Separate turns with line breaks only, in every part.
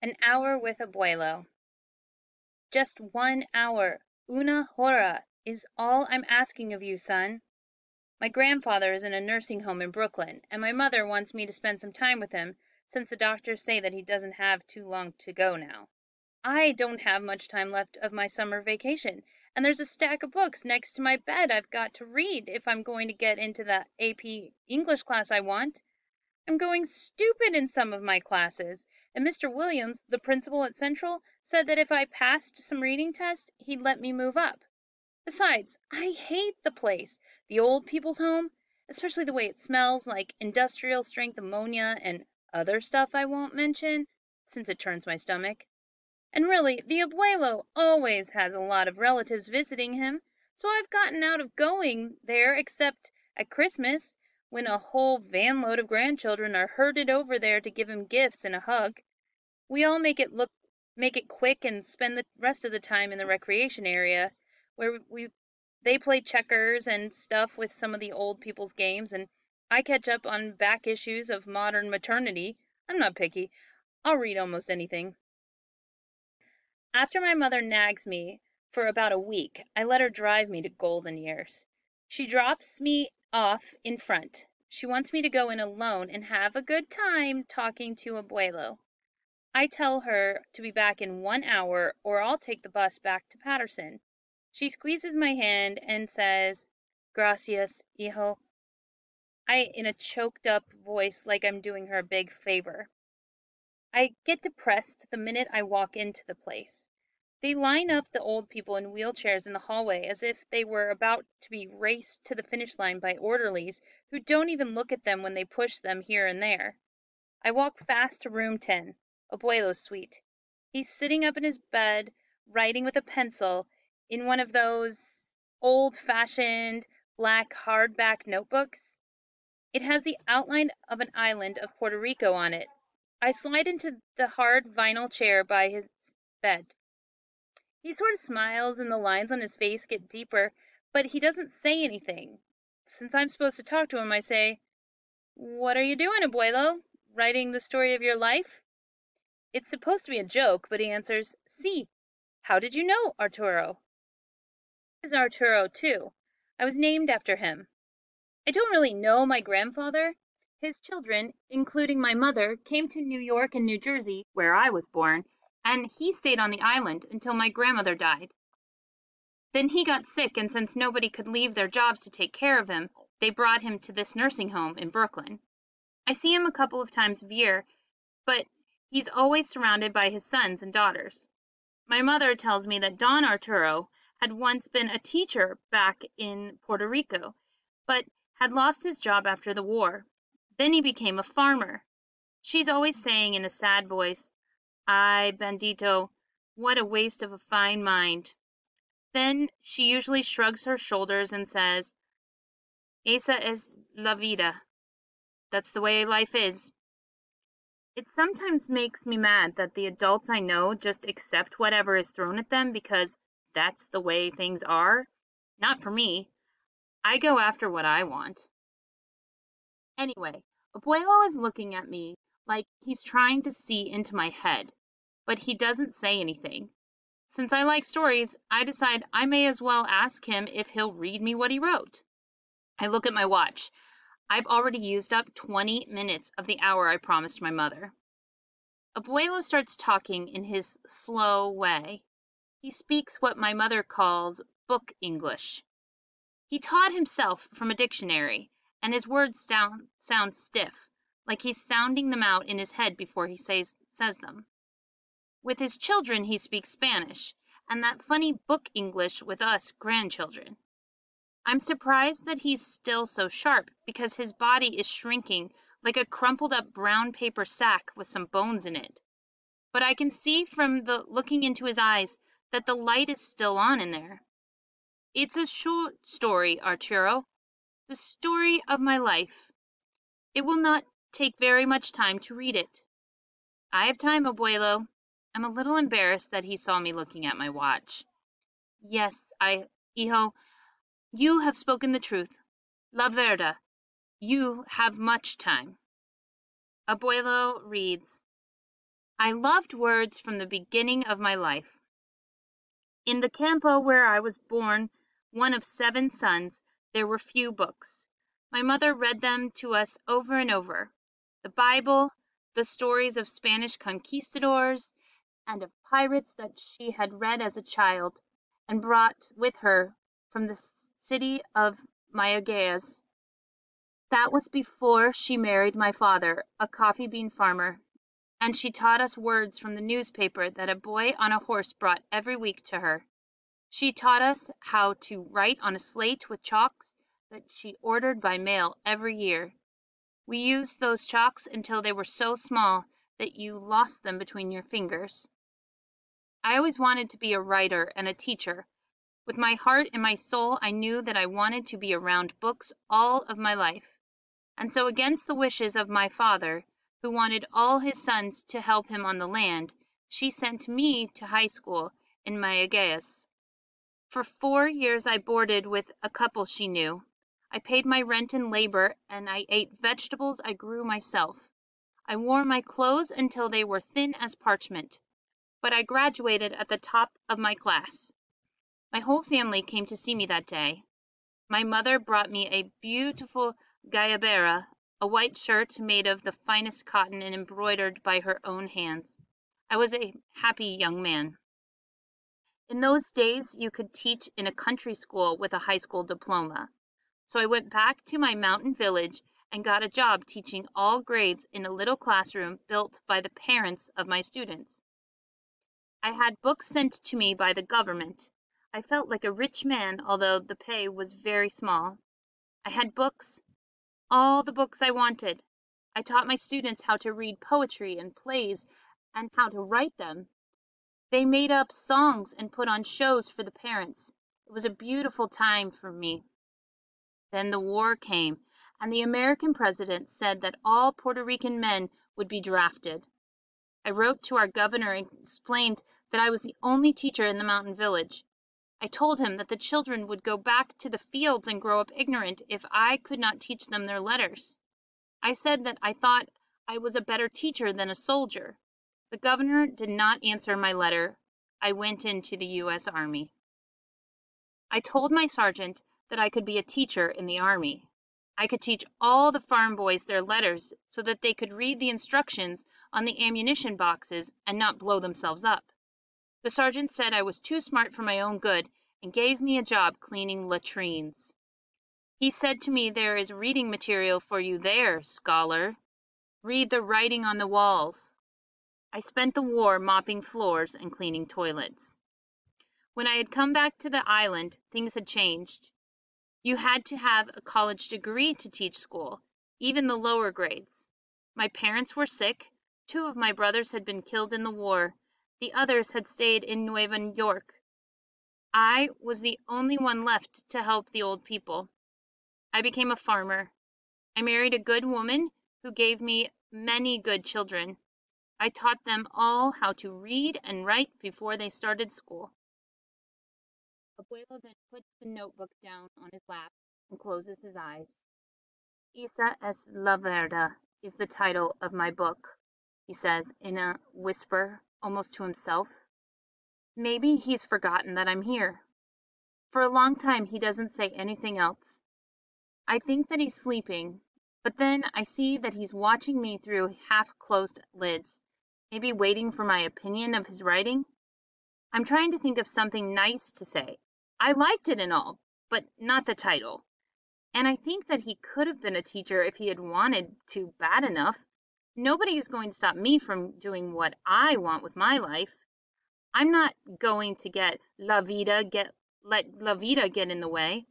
An hour with Abuelo. Just one hour, una hora, is all I'm asking of you, son. My grandfather is in a nursing home in Brooklyn, and my mother wants me to spend some time with him, since the doctors say that he doesn't have too long to go now. I don't have much time left of my summer vacation, and there's a stack of books next to my bed I've got to read if I'm going to get into the AP English class I want. I'm going stupid in some of my classes, and Mr. Williams, the principal at Central, said that if I passed some reading tests he'd let me move up. Besides, I hate the place, the old people's home, especially the way it smells like industrial strength ammonia and other stuff I won't mention, since it turns my stomach. And really, the abuelo always has a lot of relatives visiting him, so I've gotten out of going there except at Christmas when a whole van load of grandchildren are herded over there to give him gifts and a hug. We all make it look make it quick and spend the rest of the time in the recreation area where we they play checkers and stuff with some of the old people's games and I catch up on back issues of Modern Maturity. I'm not picky. I'll read almost anything. After my mother nags me for about a week, I let her drive me to Golden Years. She drops me off in front. She wants me to go in alone and have a good time talking to Abuelo. I tell her to be back in one hour or I'll take the bus back to Paterson. She squeezes my hand and says, Gracias, hijo. I in a choked up voice like I'm doing her a big favor. I get depressed the minute I walk into the place. They line up the old people in wheelchairs in the hallway as if they were about to be raced to the finish line by orderlies who don't even look at them when they push them here and there. I walk fast to room 10, Abuelo's suite. He's sitting up in his bed, writing with a pencil in one of those old fashioned black hardback notebooks. It has the outline of an island of Puerto Rico on it. I slide into the hard vinyl chair by his bed. He sort of smiles and the lines on his face get deeper, but he doesn't say anything. Since I'm supposed to talk to him, I say, What are you doing, Abuelo? Writing the story of your life? It's supposed to be a joke, but he answers, Si. How did you know, Arturo? Is Arturo, too. I was named after him. I don't really know my grandfather. His children, including my mother, came to New York and New Jersey, where I was born, and he stayed on the island until my grandmother died. Then he got sick, and since nobody could leave their jobs to take care of him, they brought him to this nursing home in Brooklyn. I see him a couple of times a year, but he's always surrounded by his sons and daughters. My mother tells me that Don Arturo had once been a teacher back in Puerto Rico, but had lost his job after the war. Then he became a farmer. She's always saying in a sad voice, Ay, bendito, what a waste of a fine mind. Then she usually shrugs her shoulders and says, Esa es la vida. That's the way life is. It sometimes makes me mad that the adults I know just accept whatever is thrown at them because that's the way things are. Not for me. I go after what I want. Anyway, Abuelo is looking at me like he's trying to see into my head but he doesn't say anything. Since I like stories, I decide I may as well ask him if he'll read me what he wrote. I look at my watch. I've already used up 20 minutes of the hour I promised my mother. Abuelo starts talking in his slow way. He speaks what my mother calls book English. He taught himself from a dictionary, and his words sound, sound stiff, like he's sounding them out in his head before he says, says them. With his children he speaks Spanish, and that funny book English with us grandchildren. I'm surprised that he's still so sharp, because his body is shrinking like a crumpled up brown paper sack with some bones in it. But I can see from the looking into his eyes that the light is still on in there. It's a short story, Arturo, the story of my life. It will not take very much time to read it. I have time, abuelo. I'm a little embarrassed that he saw me looking at my watch. Yes, I, hijo, you have spoken the truth. La verdad. You have much time. Abuelo reads I loved words from the beginning of my life. In the Campo where I was born, one of seven sons, there were few books. My mother read them to us over and over the Bible, the stories of Spanish conquistadors and of pirates that she had read as a child, and brought with her from the city of Mayaguez. That was before she married my father, a coffee bean farmer and she taught us words from the newspaper that a boy on a horse brought every week to her. She taught us how to write on a slate with chalks that she ordered by mail every year. We used those chalks until they were so small that you lost them between your fingers. I always wanted to be a writer and a teacher. With my heart and my soul, I knew that I wanted to be around books all of my life. And so, against the wishes of my father, who wanted all his sons to help him on the land, she sent me to high school in Mayaguez. For four years I boarded with a couple she knew. I paid my rent in labor, and I ate vegetables I grew myself. I wore my clothes until they were thin as parchment. But I graduated at the top of my class. My whole family came to see me that day. My mother brought me a beautiful guayabera a white shirt made of the finest cotton and embroidered by her own hands. I was a happy young man. In those days you could teach in a country school with a high school diploma. So I went back to my mountain village and got a job teaching all grades in a little classroom built by the parents of my students. I had books sent to me by the government. I felt like a rich man, although the pay was very small. I had books, all the books I wanted. I taught my students how to read poetry and plays and how to write them. They made up songs and put on shows for the parents. It was a beautiful time for me. Then the war came, and the American president said that all Puerto Rican men would be drafted. I wrote to our governor and explained that I was the only teacher in the mountain village. I told him that the children would go back to the fields and grow up ignorant if I could not teach them their letters. I said that I thought I was a better teacher than a soldier. The governor did not answer my letter. I went into the U.S. Army. I told my sergeant that I could be a teacher in the Army. I could teach all the farm boys their letters so that they could read the instructions on the ammunition boxes and not blow themselves up. The sergeant said I was too smart for my own good and gave me a job cleaning latrines. He said to me, There is reading material for you there, scholar. Read the writing on the walls. I spent the war mopping floors and cleaning toilets. When I had come back to the island, things had changed. You had to have a college degree to teach school, even the lower grades. My parents were sick, two of my brothers had been killed in the war, the others had stayed in Nueva York. I was the only one left to help the old people. I became a farmer. I married a good woman who gave me many good children. I taught them all how to read and write before they started school. Abuelo then puts the notebook down on his lap and closes his eyes. Isa es la verdad is the title of my book, he says in a whisper almost to himself. Maybe he's forgotten that I'm here. For a long time he doesn't say anything else. I think that he's sleeping, but then I see that he's watching me through half closed lids, maybe waiting for my opinion of his writing. I'm trying to think of something nice to say. I liked it and all, but not the title. And I think that he could have been a teacher if he had wanted to bad enough. Nobody is going to stop me from doing what I want with my life. I'm not going to get La Vida get let La Vida get in the way.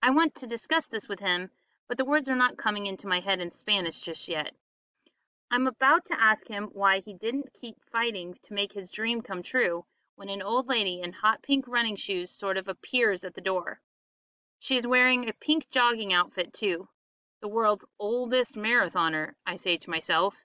I want to discuss this with him, but the words are not coming into my head in Spanish just yet. I'm about to ask him why he didn't keep fighting to make his dream come true when an old lady in hot pink running shoes sort of appears at the door. She is wearing a pink jogging outfit, too. The world's oldest marathoner, I say to myself.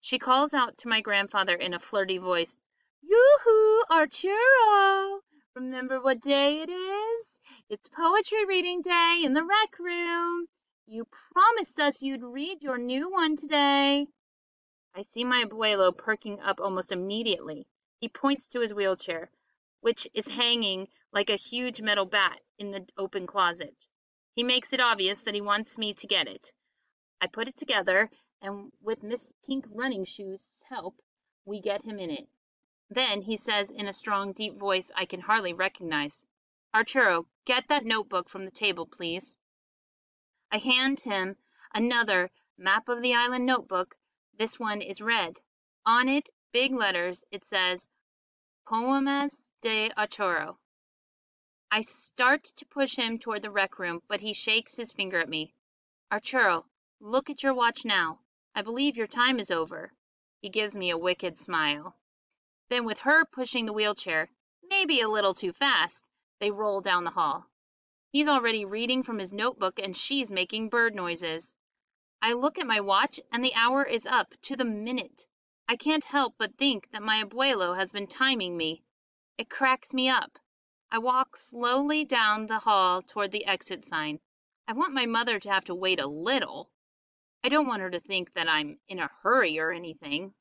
She calls out to my grandfather in a flirty voice, Yoo-hoo, Arturo! Remember what day it is? It's poetry reading day in the rec room. You promised us you'd read your new one today. I see my abuelo perking up almost immediately. He points to his wheelchair, which is hanging like a huge metal bat in the open closet. He makes it obvious that he wants me to get it. I put it together, and with Miss Pink Running Shoes' help we get him in it. Then he says in a strong, deep voice I can hardly recognize, "Arturo, get that notebook from the table, please." I hand him another map of the island notebook. This one is red. On it, big letters, it says, "Poemas de Arturo." I start to push him toward the rec room, but he shakes his finger at me. "Arturo, look at your watch now. I believe your time is over." He gives me a wicked smile. Then with her pushing the wheelchair, maybe a little too fast, they roll down the hall. He's already reading from his notebook and she's making bird noises. I look at my watch and the hour is up to the minute. I can't help but think that my abuelo has been timing me. It cracks me up. I walk slowly down the hall toward the exit sign. I want my mother to have to wait a little. I don't want her to think that I'm in a hurry or anything.